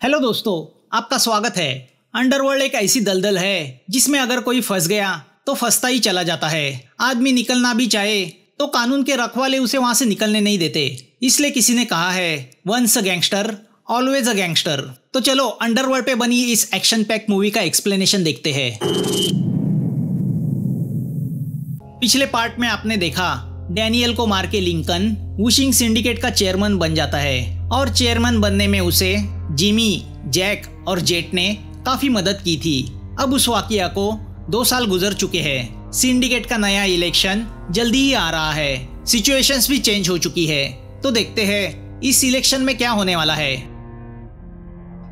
Hello दोस्तों, आपका स्वागत है। अंडरवर्ल्ड एक ऐसी दलदल है, जिसमें अगर कोई फंस गया तो फंसता ही चला जाता है। आदमी निकलना भी चाहे तो कानून के रखवाले उसे वहाँ से निकलने नहीं देते। इसलिए किसी ने कहा है once a gangster always a gangster तो चलो, अंडरवर्ल्ड पे बनी इस एक्शन पैक मूवी का एक्सप्लेनेशन देखते हैं। पिछले पार्ट में आपने देखा डैनियल को मार के लिंकन वुशिंग सिंडिकेट का चेयरमैन बन जाता है और चेयरमैन बनने में उसे जिमी, जैक और जेट ने काफ़ी मदद की थी। अब उस वाकिया को दो साल गुजर चुके हैं। सिंडिकेट का नया इलेक्शन जल्दी ही आ रहा है। सिचुएशंस भी चेंज हो चुकी है। तो देखते हैं इस इलेक्शन में क्या होने वाला है।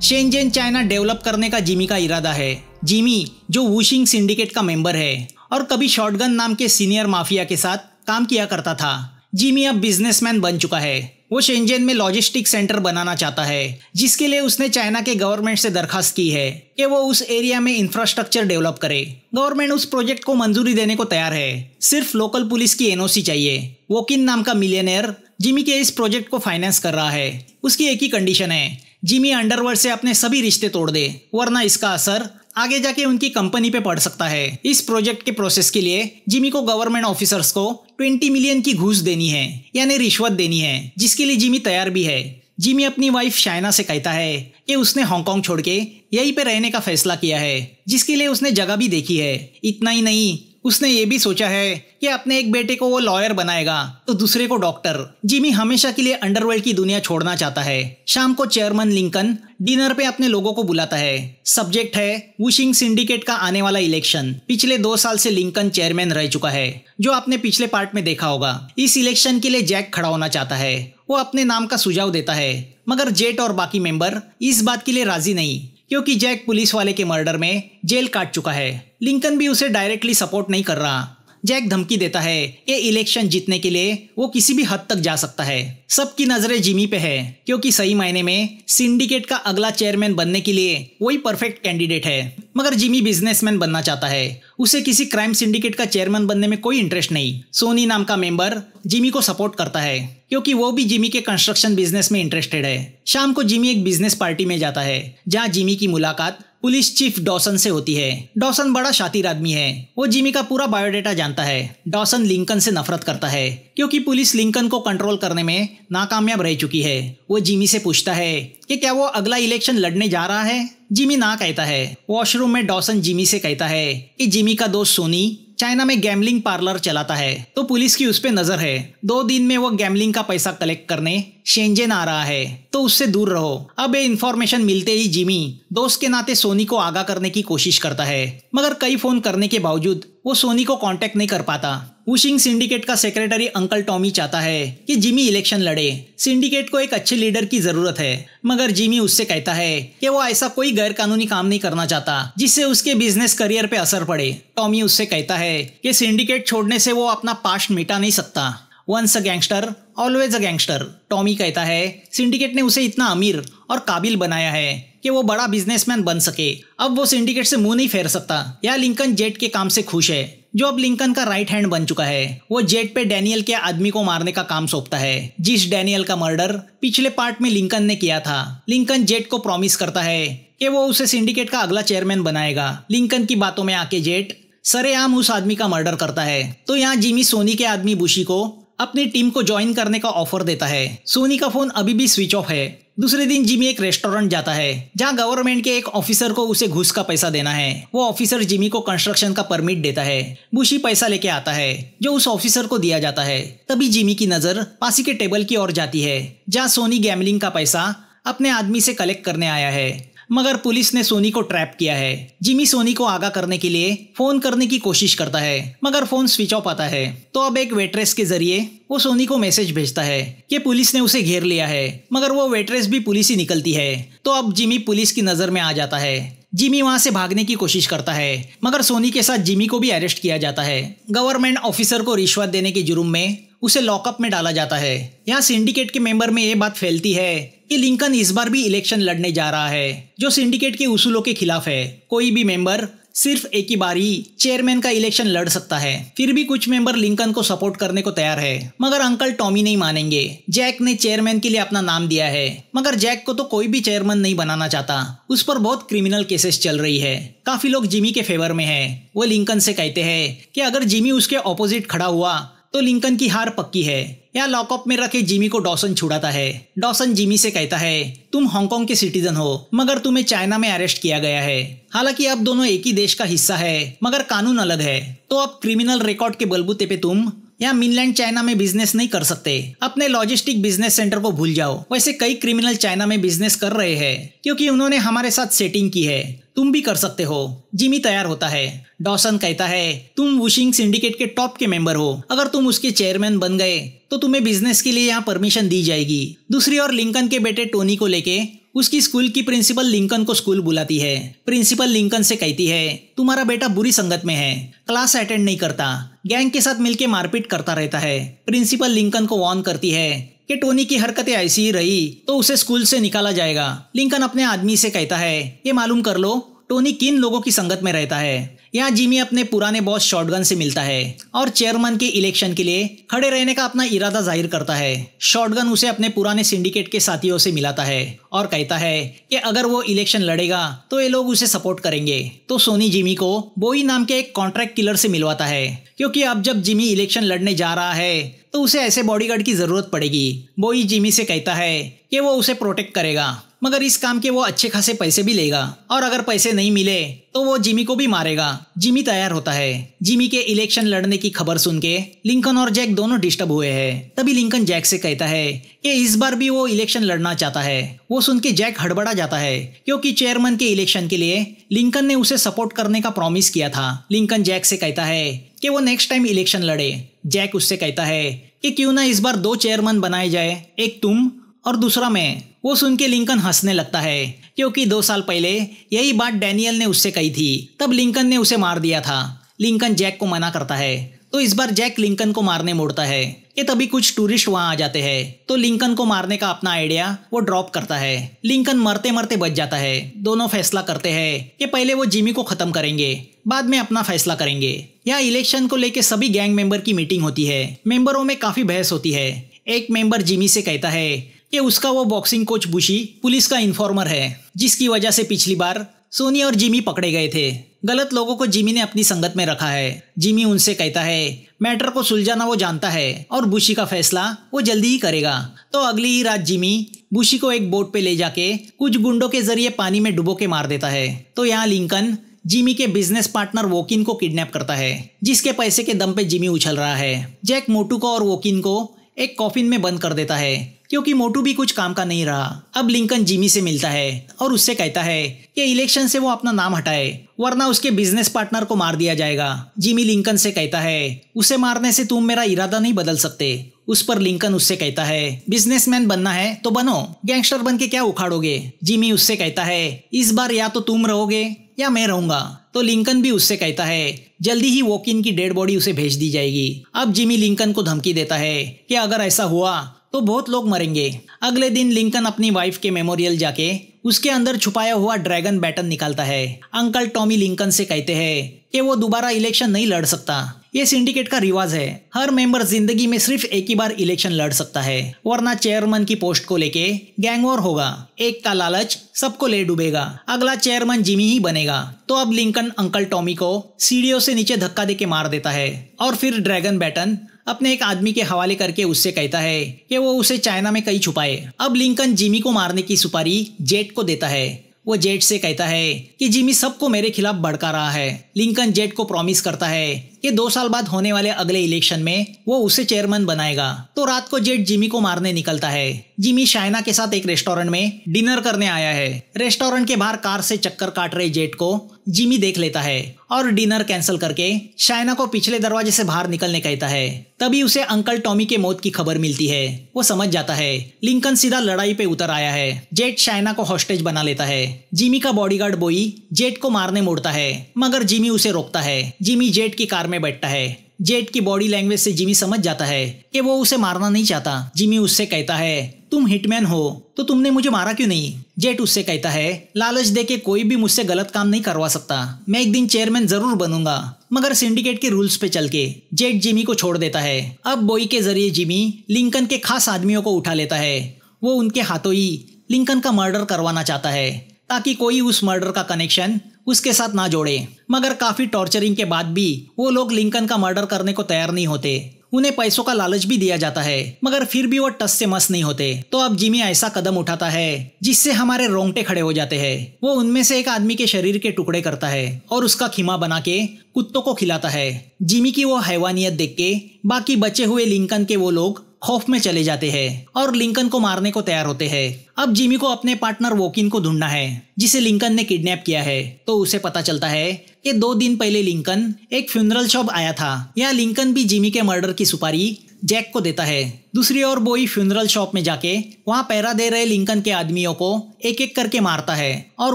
शेंजेन चाइना डेवलप करने का जिमी का इरादा है। जिमी, जो वुशिंग सिंडिकेट का मेंबर है और कभी शॉटगन नाम के सीनियर माफिया के साथ काम किया करता था। जिमी अब बिजनेसमैन बन चुका है। वो शेंजेन में लॉजिस्टिक सेंटर बनाना चाहता है, जिसके लिए उसने चाइना के गवर्नमेंट से दरखास्त की है कि वो उस एरिया में इंफ्रास्ट्रक्चर डेवलप करे। गवर्नमेंट उस प्रोजेक्ट को मंजूरी देने को तैयार है। सिर्फ़ लोकल पुलिस की एनओसी चाहिए। वोकिन नाम का मिलियनर जिमी के इस प्रोजेक्ट को फाइनेंस कर रहा है। उसकी एक ही कंडीशन है। जिमी अंडरवर्ल्ड से अपने सभी रिश्ते तोड़ दे, वरना इसका असर आगे जाके उनकी कंपनी पे पड़ सकता है। इस प्रोजेक्ट के प्रोसेस के लिए जिमी को गवर्नमेंट ऑफिसर्स को 20 मिलियन की घूस देनी है, यानी रिश्वत देनी है, जिसके लिए जिमी तैयार भी है। जिमी अपनी वाइफ शाइना से कहता है कि उसने हांगकांग छोड़ के यहीं पे रहने का फैसला किया है, जिसके लिए उसने जगह भी देखी है। इतना ही नहीं उसने ये भी सोचा है कि अपने एक बेटे को वो लॉयर बनाएगा तो दूसरे को डॉक्टर जिमी हमेशा के लिए अंडरवर्ल्ड की दुनिया छोड़ना चाहता है। शाम को चेयरमैन लिंकन डिनर पे अपने लोगों को बुलाता है। सब्जेक्ट है वुशिंग सिंडिकेट का आने वाला इलेक्शन पिछले दो साल से लिंकन चेयरमैन रह चुका है, जो आपने पिछले पार्ट में देखा होगा। इस इलेक्शन के लिए जैक खड़ा होना चाहता है। वो अपने नाम का सुझाव देता है, मगर जेट और बाकी मेंबर इस बात के लिए राज़ी नहीं। क्योंकि जैक पुलिस वाले के मर्डर में जेल काट चुका है। लिंकन भी उसे डायरेक्टली सपोर्ट नहीं कर रहा। जैक धमकी देता है कि इलेक्शन जीतने के लिए वो किसी भी हद तक जा सकता है। सबकी नज़रें जिमी पे है, क्योंकि सही मायने में सिंडिकेट का अगला चेयरमैन बनने के लिए वही परफेक्ट कैंडिडेट है। मगर जिमी बिजनेसमैन बनना चाहता है। उसे किसी क्राइम सिंडिकेट का चेयरमैन बनने में कोई इंटरेस्ट नहीं। सोनी नाम का मेंबर जिमी को सपोर्ट करता है, क्योंकि वो भी जिमी के कंस्ट्रक्शन बिज़नेस में इंटरेस्टेड है। शाम को जिमी एक बिज़नेस पार्टी में जाता है, जहाँ जिमी की मुलाकात पुलिस चीफ डॉसन से होती है। डॉसन बड़ा शातिर आदमी है। वो जिमी का पूरा बायोडेटा जानता है। डॉसन लिंकन से नफरत करता है, क्योंकि पुलिस लिंकन को कंट्रोल करने में नाकामयाब रह चुकी है। वो जिमी से पूछता है कि क्या वो अगला इलेक्शन लड़ने जा रहा है? जिमी ना कहता है। वॉशरूम में डॉसन जिमी से कहता है कि जिमी का दोस्त सोनी चाइना में गैमलिंग पार्लर चलाता है तो पुलिस की उस पर नज़र है। दो दिन में वो गैमलिंग का पैसा कलेक्ट करने शेंजेन आ रहा है तो उससे दूर रहो। अब ये इन्फॉर्मेशन मिलते ही जिमी दोस्त के नाते सोनी को आगा करने की कोशिश करता है, मगर कई फ़ोन करने के बावजूद वो सोनी को कांटेक्ट नहीं कर पाता। वुशिंग सिंडिकेट का सेक्रेटरी अंकल टॉमी चाहता है कि जिमी इलेक्शन लड़े। सिंडिकेट को एक अच्छे लीडर की ज़रूरत है, मगर जिमी उससे कहता है कि वो ऐसा कोई गैर कानूनी काम नहीं करना चाहता, जिससे उसके बिज़नेस करियर पे असर पड़े। टॉमी उससे कहता है कि सिंडिकेट छोड़ने से वो अपना पास्ट मिटा नहीं सकता। Once a gangster, always a gangster, Tommy कहता है, सिंडिकेट ने उसे इतना अमीर और काबिल बनाया है कि वो बड़ा बिजनेसमैन बन सके। अब वो सिंडिकेट से मुँह नहीं फेर सकता, या लिंकन जेट के काम से खुश है। जो अब लिंकन का राइट हैंड बन चुका है, वो जेट पे डैनियल के आदमी को मारने का काम सौंपता है, जिस डैनियल का मर्डर पिछले पार्ट में लिंकन ने किया था। लिंकन जेट को प्रॉमिस करता है कि वो उसे सिंडिकेट का अगला चेयरमैन बनाएगा। लिंकन की बातों में आके जेट सरेआम उस आदमी का मर्डर करता है। तो यहाँ जिमी सोनी के आदमी बुशी को अपनी टीम को ज्वाइन करने का ऑफ़र देता है। सोनी का फ़ोन अभी भी स्विच ऑफ़ है। दूसरे दिन जिमी एक रेस्टोरेंट जाता है, जहाँ गवर्नमेंट के एक ऑफिसर को उसे घुस का पैसा देना है। वो ऑफिसर जिमी को कंस्ट्रक्शन का परमिट देता है। बुशी पैसा लेके आता है, जो उस ऑफिसर को दिया जाता है। तभी जिमी की नज़र पासी के टेबल की ओर जाती है, जहाँ सोनी गैमलिंग का पैसा अपने आदमी से कलेक्ट करने आया है। मगर पुलिस ने सोनी को ट्रैप किया है। जिमी सोनी को आगा करने के लिए फ़ोन करने की कोशिश करता है, मगर फ़ोन स्विच ऑफ़ आता है। तो अब एक वेट्रेस के ज़रिए वो सोनी को मैसेज भेजता है कि पुलिस ने उसे घेर लिया है, मगर वो वेट्रेस भी पुलिस ही निकलती है। तो अब जिमी पुलिस की नज़र में आ जाता है। जिमी वहाँ से भागने की कोशिश करता है, मगर सोनी के साथ जिमी को भी अरेस्ट किया जाता है। गवर्नमेंट ऑफिसर को रिश्वत देने के जुर्म में उसे लॉकअप में डाला जाता है। यहाँ सिंडिकेट के मेंबर में ये बात फैलती है कि लिंकन इस बार भी इलेक्शन लड़ने जा रहा है, जो सिंडिकेट के उसूलों के खिलाफ है। कोई भी मेंबर सिर्फ़ एक ही बार चेयरमैन का इलेक्शन लड़ सकता है। फिर भी कुछ मेंबर लिंकन को सपोर्ट करने को तैयार है। मगर अंकल टॉमी नहीं मानेंगे। जैक ने चेयरमैन के लिए अपना नाम दिया है। मगर जैक को तो कोई भी चेयरमैन नहीं बनाना चाहता। उस पर बहुत क्रिमिनल केसेस चल रही है। काफ़ी लोग जिमी के फेवर में है। वो लिंकन से कहते हैं कि अगर जिमी उसके ऑपोजिट खड़ा हुआ तो लिंकन की हार पक्की है। यहाँ लॉकअप में रखे जिमी को डॉसन छुड़ाता है। डॉसन जिमी से कहता है, तुम हांगकांग के सिटीजन हो, मगर तुम्हें चाइना में अरेस्ट किया गया है। हालाँकि अब दोनों एक ही देश का हिस्सा है, मगर कानून अलग है। तो अब क्रिमिनल रिकॉर्ड के बलबूते पे तुम यहाँ मिनलैंड चाइना में बिज़नेस नहीं कर सकते। अपने लॉजिस्टिक बिज़नेस सेंटर को भूल जाओ। वैसे कई क्रिमिनल चाइना में बिज़नेस कर रहे हैं, क्योंकि उन्होंने हमारे साथ सेटिंग की है। तुम भी कर सकते हो। जिमी तैयार होता है। डॉसन कहता है, तुम वुशिंग सिंडिकेट के टॉप के मेंबर हो। अगर तुम उसके चेयरमैन बन गए तो तुम्हें बिज़नेस के लिए यहाँ परमिशन दी जाएगी। दूसरी ओर लिंकन के बेटे टोनी को लेके, उसकी स्कूल की प्रिंसिपल लिंकन को स्कूल बुलाती है। प्रिंसिपल लिंकन से कहती है, तुम्हारा बेटा बुरी संगत में है। क्लास अटेंड नहीं करता। गैंग के साथ मिलकर मारपीट करता रहता है। प्रिंसिपल लिंकन को वार्न करती है कि टोनी की हरकतें ऐसी ही रही तो उसे स्कूल से निकाला जाएगा। लिंकन अपने आदमी से कहता है, ये मालूम कर लो, टोनी किन लोगों की संगत में रहता है? यहाँ जिमी अपने पुराने बॉस शॉटगन से मिलता है और चेयरमैन के इलेक्शन के लिए खड़े रहने का अपना इरादा ज़ाहिर करता है। शॉटगन उसे अपने पुराने सिंडिकेट के साथियों से मिलाता है और कहता है कि अगर वो इलेक्शन लड़ेगा तो ये लोग उसे सपोर्ट करेंगे। तो सोनी जिमी को बोई नाम के एक कॉन्ट्रैक्ट किलर से मिलवाता है, क्योंकि अब जब जिमी इलेक्शन लड़ने जा रहा है तो उसे ऐसे बॉडीगार्ड की ज़रूरत पड़ेगी। बोई जिमी से कहता है कि वो उसे प्रोटेक्ट करेगा, मगर इस काम के वो अच्छे खासे पैसे भी लेगा, और अगर पैसे नहीं मिले तो वो जिमी को भी मारेगा। जिमी तैयार होता है। जिमी के इलेक्शन लड़ने की खबर सुन के लिंकन और जैक दोनों डिस्टर्ब हुए हैं। तभी लिंकन जैक से कहता है कि इस बार भी वो इलेक्शन लड़ना चाहता है। वो सुन के जैक हड़बड़ा जाता है, क्योंकि चेयरमैन के इलेक्शन के लिए लिंकन ने उसे सपोर्ट करने का प्रॉमिस किया था। लिंकन जैक से कहता है कि वो नेक्स्ट टाइम इलेक्शन लड़े। जैक उससे कहता है कि क्यों ना इस बार दो चेयरमैन बनाए जाए, एक तुम और दूसरा मैं। वो सुन के लिंकन हंसने लगता है, क्योंकि दो साल पहले यही बात डैनियल ने उससे कही थी। तब लिंकन ने उसे मार दिया था। लिंकन जैक को मना करता है तो इस बार जैक लिंकन को मारने मोड़ता है। कि तभी कुछ टूरिस्ट वहाँ आ जाते हैं। तो लिंकन को मारने का अपना आइडिया वो ड्रॉप करता है। लिंकन मरते मरते बच जाता है। दोनों फैसला करते हैं कि पहले वो जिमी को खत्म करेंगे, बाद में अपना फैसला करेंगे। यहाँ इलेक्शन को लेके सभी गैंग मेंबर की मीटिंग होती है। मेंबरों में काफ़ी बहस होती है। एक मेंबर जिमी से कहता है कि उसका वो बॉक्सिंग कोच बुशी पुलिस का इन्फॉर्मर है, जिसकी वजह से पिछली बार सोनी और जिमी पकड़े गए थे। गलत लोगों को जिमी ने अपनी संगत में रखा है। जिमी उनसे कहता है, मैटर को सुलझाना वो जानता है और बुशी का फैसला वो जल्दी ही करेगा। तो अगली ही रात जिमी बुशी को एक बोट पे ले जाके कुछ गुंडों के ज़रिए पानी में डुबो के मार देता है। तो यहाँ लिंकन जिमी के बिज़नेस पार्टनर वोकिन को किडनैप करता है, जिसके पैसे के दम पे जिमी उछल रहा है। जैक मोटू को और वोकिन को एक कॉफिन में बंद कर देता है, क्योंकि मोटू भी कुछ काम का नहीं रहा। अब लिंकन जिमी से मिलता है और उससे कहता है कि इलेक्शन से वो अपना नाम हटाए, वरना उसके बिज़नेस पार्टनर को मार दिया जाएगा। जिमी लिंकन से कहता है, उसे मारने से तुम मेरा इरादा नहीं बदल सकते। उस पर लिंकन उससे कहता है बिजनेसमैन बनना है तो बनो। गैंगस्टर बन के क्या उखाड़ोगे? जिमी उससे कहता है, इस बार या तो तुम रहोगे या मैं रहूँगा। तो लिंकन भी उससे कहता है, जल्दी ही वोकिन की डेड बॉडी उसे भेज दी जाएगी। अब जिमी लिंकन को धमकी देता है कि अगर ऐसा हुआ तो बहुत लोग मरेंगे। अगले दिन लिंकन अपनी वाइफ के मेमोरियल जाके उसके अंदर छुपाया हुआ ड्रैगन बैटन निकालता है। अंकल टॉमी लिंकन से कहते हैं कि वो दोबारा इलेक्शन नहीं लड़ सकता। ये सिंडिकेट का रिवाज है। हर मेंबर ज़िंदगी में सिर्फ़ एक ही बार इलेक्शन लड़ सकता है। वरना चेयरमैन की पोस्ट को लेके गैंग वॉर होगा। एक का लालच सबको ले डूबेगा। अगला चेयरमैन जिमी ही बनेगा। तो अब लिंकन अंकल टॉमी को सीढ़ियों से नीचे धक्का दे के मार देता है। और फिर ड्रैगन बैटन अपने एक आदमी के हवाले करके उससे कहता है कि वो उसे चाइना में कहीं छुपाए। अब लिंकन जिमी को मारने की सुपारी जेट को देता है। वो जेट से कहता है कि जिमी सबको मेरे खिलाफ भड़का रहा है। लिंकन जेट को प्रॉमिस करता है कि दो साल बाद होने वाले अगले इलेक्शन में वो उसे चेयरमैन बनाएगा। तो रात को जेट जिमी को मारने निकलता है। जिमी शाइना के साथ एक रेस्टोरेंट में डिनर करने आया है। रेस्टोरेंट के बाहर कार से चक्कर काट रहे जेट को जिमी देख लेता है और डिनर कैंसिल करके शाइना को पिछले दरवाजे से बाहर निकलने कहता है। तभी उसे अंकल टॉमी के मौत की खबर मिलती है। वो समझ जाता है। लिंकन सीधा लड़ाई पे उतर आया है। जेट शाइना को हॉस्टेज बना लेता है। जिमी का बॉडीगार्ड बोई जेट को मारने मोड़ता है, मगर जिमी उसे रोकता है। जिमी जेट की कार में बैठता है। जेट की बॉडी लैंग्वेज से जिमी समझ जाता है कि वो उसे मारना नहीं चाहता। जिमी उससे कहता है तुम हिटमैन हो तो तुमने मुझे मारा क्यों नहीं? जेट उससे कहता है, लालच दे के कोई भी मुझसे गलत काम नहीं करवा सकता। मैं एक दिन चेयरमैन ज़रूर बनूँगा, मगर सिंडिकेट के रूल्स पे चल के जेट जिमी को छोड़ देता है। अब बोई के ज़रिए जिमी लिंकन के खास आदमियों को उठा लेता है। वो उनके हाथों ही लिंकन का मर्डर करवाना चाहता है, ताकि कोई उस मर्डर का कनेक्शन उसके साथ ना जोड़े। मगर काफ़ी टॉर्चरिंग के बाद भी वो लोग लिंकन का मर्डर करने को तैयार नहीं होते। उन्हें पैसों का लालच भी दिया जाता है, मगर फिर भी वो टस से मस नहीं होते। तो अब जिमी ऐसा कदम उठाता है, जिससे हमारे रोंगटे खड़े हो जाते हैं। वो उनमें से एक आदमी के शरीर के टुकड़े करता है और उसका खिमा बना के कुत्तों को खिलाता है। जिमी की वो हैवानियत देख के बाकी बचे हुए लिंकन के वो लोग खौफ में चले जाते हैं और लिंकन को मारने को तैयार होते हैं। अब जिमी को अपने पार्टनर वोकिन को ढूंढना है, जिसे लिंकन ने किडनैप किया है। तो उसे पता चलता है कि दो दिन पहले लिंकन एक फ्यूनरल शॉप आया था, यहाँ लिंकन भी जिमी के मर्डर की सुपारी जैक को देता है। दूसरी ओर बोई फ्यूनरल शॉप में जाके वहाँ पैरा दे रहे लिंकन के आदमियों को एक एक करके मारता है और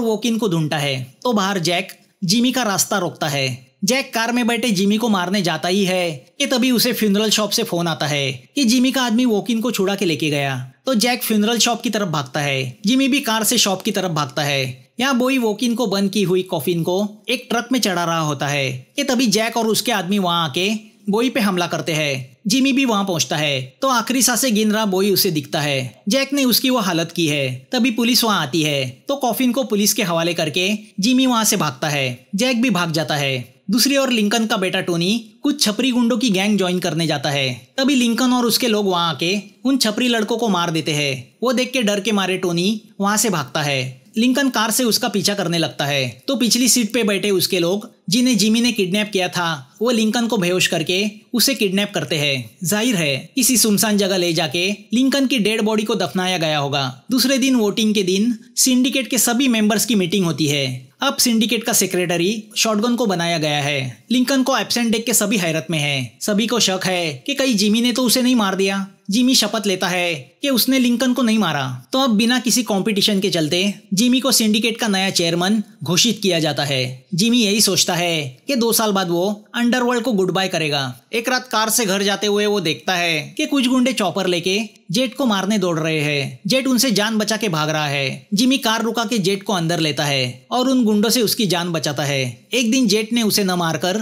वोकिन को ढूंढता है। तो बाहर जैक जिमी का रास्ता रोकता है। जैक कार में बैठे जिमी को मारने जाता ही है। कि तभी उसे फ्यूनरल शॉप से फ़ोन आता है कि जिमी का आदमी वोकिन को छुड़ा के लेके गया। तो जैक फ्यूनरल शॉप की तरफ़ भागता है। जिमी भी कार से शॉप की तरफ़ भागता है। यहाँ बोई वोकिन को बंद की हुई कॉफिन को एक ट्रक में चढ़ा रहा होता है। कि तभी जैक और उसके आदमी वहाँ आके बोई पे हमला करते हैं। जिमी भी वहाँ पहुँचता है। तो आखिरी सांसे गिन रहा बोई उसे दिखता है। जैक ने उसकी वो हालत की है। तभी पुलिस वहाँ आती है। तो कॉफिन को पुलिस के हवाले करके जिमी वहाँ से भागता है। जैक भी भाग जाता है। दूसरी ओर लिंकन का बेटा टोनी कुछ छपरी गुंडों की गैंग ज्वाइन करने जाता है। तभी लिंकन और उसके लोग वहाँ आके उन छपरी लड़कों को मार देते हैं। वो देख के डर के मारे टोनी वहाँ से भागता है। लिंकन कार से उसका पीछा करने लगता है। तो पिछली सीट पे बैठे उसके लोग, जिन्हें जिमी ने किडनैप किया था, वो लिंकन को बेहोश करके उसे किडनैप करते हैं। ज़ाहिर है किसी सुनसान जगह ले जाके लिंकन की डेड बॉडी को दफनाया गया होगा। दूसरे दिन वोटिंग के दिन सिंडिकेट के सभी मेंबर्स की मीटिंग होती है। अब सिंडिकेट का सेक्रेटरी शॉटगन को बनाया गया है। लिंकन को एबसेंट देख के सभी हैरत में है। सभी को शक है कि कहीं जिमी ने तो उसे नहीं मार दिया। जिमी शपथ लेता है कि उसने लिंकन को नहीं मारा। तो अब बिना किसी कंपटीशन के चलते जिमी को सिंडिकेट का नया चेयरमैन घोषित किया जाता है। जिमी यही सोचता है कि दो साल बाद वो अंडरवर्ल्ड को गुड बाय करेगा। एक रात कार से घर जाते हुए वो देखता है कि कुछ गुंडे चॉपर लेके जेट को मारने दौड़ रहे हैं। जेट उनसे जान बचा के भाग रहा है। जिमी कार रुका के जेट को अंदर लेता है और उन गुंडों से उसकी जान बचाता है। एक दिन जेट ने उसे न मारकर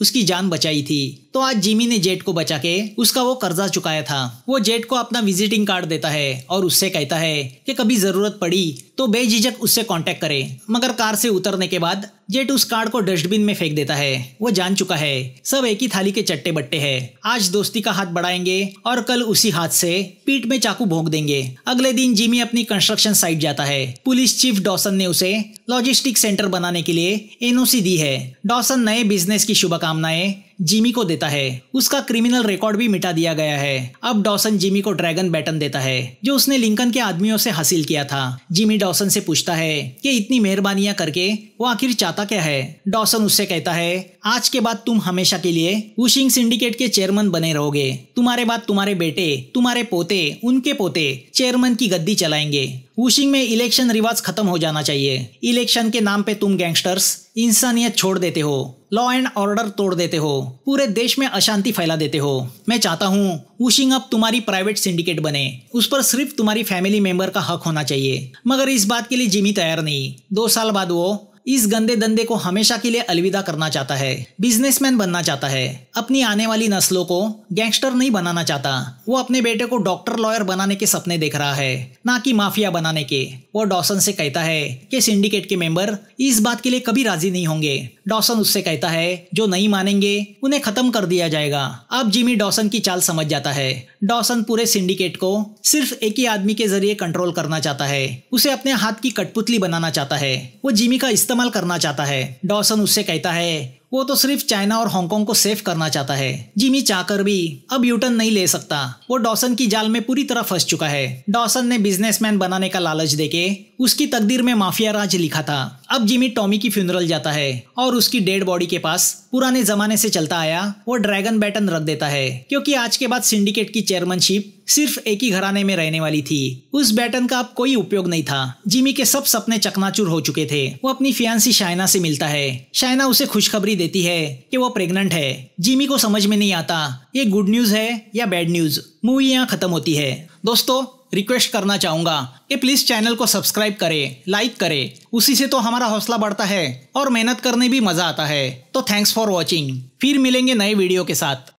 उसकी जान बचाई थी। तो आज जिमी ने जेट को बचा के उसका वो कर्जा चुकाया था। वो जेट को अपना विजिटिंग कार्ड देता है और उससे कहता है कि कभी ज़रूरत पड़ी तो बेझिझक उससे कांटेक्ट करे। मगर कार से उतरने के बाद जेट उस कार्ड को डस्टबिन में फेंक देता है। वो जान चुका है। सब एक ही थाली के चट्टे बट्टे है। आज दोस्ती का हाथ बढ़ाएँगे और कल उसी हाथ से पीठ में चाकू भोंक देंगे। अगले दिन जिमी अपनी कंस्ट्रक्शन साइट जाता है। पुलिस चीफ डॉसन ने उसे लॉजिस्टिक सेंटर बनाने के लिए एनओसी दी है। डॉसन नए बिज़नेस की शुभकामनाएँ जिमी को देता है। उसका क्रिमिनल रिकॉर्ड भी मिटा दिया गया है। अब डॉसन जिमी को ड्रैगन बैटन देता है, जो उसने लिंकन के आदमियों से हासिल किया था। जिमी डॉसन से पूछता है कि इतनी मेहरबानियाँ करके वो आखिर चाहता क्या है? डॉसन उससे कहता है, आज के बाद तुम हमेशा के लिए उशिंग सिंडिकेट के चेयरमैन बने रहोगे। तुम्हारे बाद तुम्हारे बेटे, तुम्हारे पोते, उनके पोते चेयरमैन की गद्दी चलाएँगे। वुशिंग में इलेक्शन रिवाज खत्म हो जाना चाहिए। इलेक्शन के नाम पे तुम गैंगस्टर्स इंसानियत छोड़ देते हो। लॉ एंड ऑर्डर तोड़ देते हो। पूरे देश में अशांति फैला देते हो। मैं चाहता हूँ वुशिंग अब तुम्हारी प्राइवेट सिंडिकेट बने। उस पर सिर्फ़ तुम्हारी फैमिली मेंबर का हक होना चाहिए। मगर इस बात के लिए जिमी तैयार नहीं। दो साल बाद वो इस गंदे धंधे को हमेशा के लिए अलविदा करना चाहता है। बिजनेसमैन बनना चाहता है। अपनी आने वाली नस्लों को गैंगस्टर नहीं बनाना चाहता। वो अपने बेटे को डॉक्टर, लॉयर बनाने के सपने देख रहा है, ना कि माफिया बनाने के। वो डॉसन से कहता है कि सिंडिकेट के मेंबर इस बात के लिए कभी राज़ी नहीं होंगे। डॉसन उससे कहता है, जो नहीं मानेंगे, उन्हें खत्म कर दिया जाएगा। अब जिमी डॉसन की चाल समझ जाता है। डॉसन पूरे सिंडिकेट को सिर्फ़ एक ही आदमी के ज़रिए कंट्रोल करना चाहता है। उसे अपने हाथ की कठपुतली बनाना चाहता है। वो जिमी का इस्तेमाल करना चाहता है। डॉसन उससे कहता है, वो तो सिर्फ़ चाइना और हांगकांग को सेफ़ करना चाहता है। जिमी चाहकर भी अब यूटर्न नहीं ले सकता। वो डॉसन की जाल में पूरी तरह फंस चुका है। डॉसन ने बिजनेसमैन बनाने का लालच देके उसकी तकदीर में माफिया राज लिखा था। अब जिमी टॉमी की फ्यूनरल जाता है और उसकी डेड बॉडी के पास पुराने जमाने से चलता आया वो ड्रैगन बैटन रख देता है। क्योंकि आज के बाद सिंडिकेट की चेयरमैनशिप सिर्फ़ एक ही घराने में रहने वाली थी। उस बैटन का अब कोई उपयोग नहीं था। जिमी के सब सपने चकनाचूर हो चुके थे। वो अपनी फियांसी शाइना से मिलता है। शायना उसे खुशखबरी देती है कि वो प्रेग्नेंट है। जिमी को समझ में नहीं आता, ये गुड न्यूज़ है या बैड न्यूज़ मूवी यहाँ खत्म होती है। दोस्तों रिक्वेस्ट करना चाहूँगा कि प्लीज़ चैनल को सब्सक्राइब करें लाइक करें। उसी से तो हमारा हौसला बढ़ता है और मेहनत करने भी मज़ा आता है। तो थैंक्स फॉर वॉचिंग फिर मिलेंगे नए वीडियो के साथ।